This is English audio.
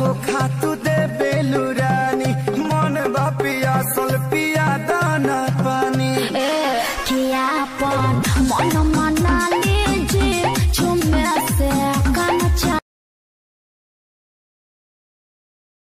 धोखा तू